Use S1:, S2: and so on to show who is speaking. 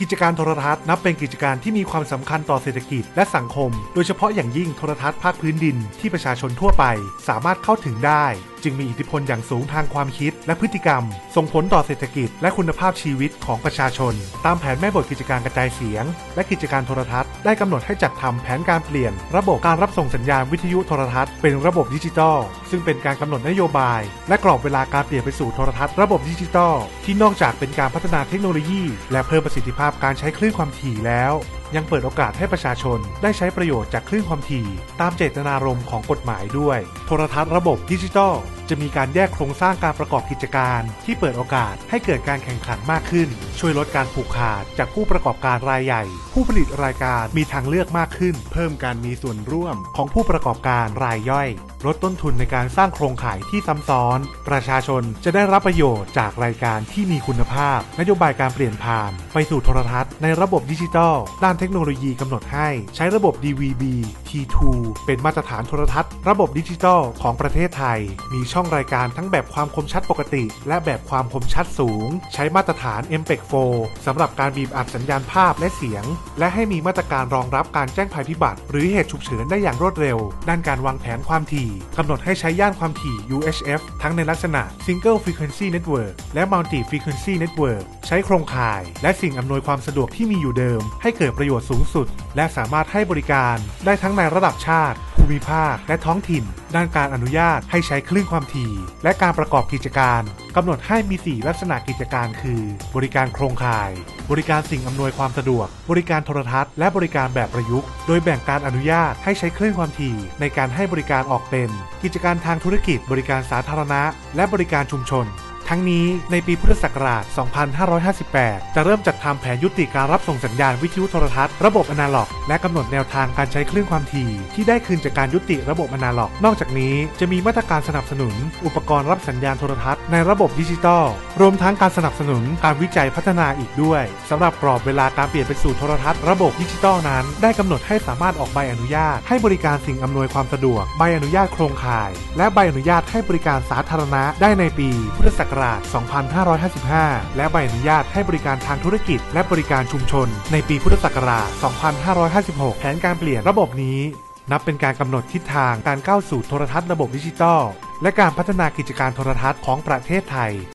S1: กิจการโทรทัศน์นับเป็นกิจการที่มีความสำคัญต่อเศรษฐกิจและสังคม โดยเฉพาะอย่างยิ่งโทรทัศน์ภาคพื้นดินที่ประชาชนทั่วไปสามารถเข้าถึงได้จึงมีอิทธิพลอย่างสูงทางความคิดและพฤติกรรม ส่งผลต่อเศรษฐกิจและคุณภาพชีวิตของประชาชน ตามแผนแม่บทกิจการกระจายเสียง และกิจการโทรทัศน์ได้กำหนดให้จัดทำแผนการเปลี่ยน ระบบการรับส่งสัญญาณวิทยุโทรทัศน์เป็นระบบดิจิตอลซึ่งเป็นการกำหนดนโยบาย และกรอบเวลาการเปลี่ยนไปสู่โทรทัศน์ระบบดิจิตอลที่นอกจากเป็นการพัฒนาเทคโนโลยี และเพิ่มประสิทธิภาพการใช้คลื่นความถี่แล้ว ยังเปิดโอกาสให้ประชาชนได้ใช้ประโยชน์จากคลื่นความถี่ ตามเจตนารมณ์ของกฎหมายด้วย โทรทัศน์ระบบดิจิตอล จะมีการแยกโครงสร้างการประกอบกิจการที่เปิดโอกาสให้เกิดการแข่งขันมากขึ้น ช่วยลดการผูกขาดจากผู้ประกอบการรายใหญ่ ผู้ผลิตรายการมีทางเลือกมากขึ้น เพิ่มการมีส่วนร่วมของผู้ประกอบการรายย่อย ลดต้นทุนในการสร้างโครงข่ายที่ซ้ำซ้อน ประชาชนจะได้รับประโยชน์จากรายการที่มีคุณภาพ นโยบายการเปลี่ยนผ่าน ไปสู่โทรทัศน์ในระบบดิจิตอลด้านเทคโนโลยีกำหนดให้ ใช้ระบบ DVB T2 เป็นมาตรฐานโทรทัศน์ ระบบดิจิตอลของประเทศไทยมีช่องช่องรายการทั้งแบบความคมชัดปกติ และแบบความคมชัดสูง ใช้มาตรฐาน MPEG 4สำหรับการบีบอัดสัญญาณภาพและเสียง และให้มีมาตรการรองรับการแจ้งภัยพิบัติ หรือเหตุฉุกเฉินได้อย่างรวดเร็ว ด้านการวางแผนความถี่กำหนดให้ใช้ย่านความถี่ UHF ทั้งในลักษณะ Single Frequency Network และ Multi Frequency Network ใช้โครงข่าย และสิ่งอำนวยความสะดวกที่มีอยู่เดิม ให้เกิดประโยชน์สูงสุด และสามารถให้บริการได้ทั้งในระดับชาติ ภูมิภาค และท้องถิ่น ด้านการอนุญาตให้ใช้คลื่นความถี่ และการประกอบกิจการกำหนดให้มี 4 ลักษณะกิจการคือ บริการโครงข่าย บริการสิ่งอำนวยความสะดวก บริการโทรทัศน์ และบริการแบบประยุกต์ โดยแบ่งการอนุญาตให้ใช้คลื่นความถี่ ในการให้บริการออกเป็น กิจการทางธุรกิจ บริการสาธารณะ และบริการชุมชน ทั้งนี้ในปีพุทธศักราช 2558 จะเริ่มจัดทำแผนยุติการรับส่งสัญญาณวิทยุโทรทัศน์ระบบอนาล็อก และกำหนดแนวทางการใช้คลื่นความถี่ที่ได้คืนจากการยุติระบบอนาล็อก นอกจากนี้จะมีมาตรการสนับสนุน อุปกรณ์รับสัญญาณโทรทัศน์ในระบบดิจิตอลรวมทั้งการสนับสนุนการวิจัยพัฒนาอีกด้วยสำหรับกรอบเวลาการเปลี่ยนไปสู่โทรทัศน์ระบบดิจิตอลนั้น ได้กำหนดให้สามารถออกใบอนุญาต ให้บริการสิ่งอำนวยความสะดวกใบอนุญาตโครงข่าย และใบอนุญาตให้บริการสาธารณะได้ในปีพุทธศักราชราช 2555 และใบอนุญาตให้บริการทางธุรกิจ และบริการชุมชน ในปีพุทธศักราช 2556 แผนการเปลี่ยนระบบนี้ นับเป็นการกำหนดทิศทางการก้าวสู่โทรทัศน์ระบบดิจิตอลและการพัฒนากิจการโทรทัศน์ของประเทศไทย